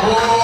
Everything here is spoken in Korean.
오.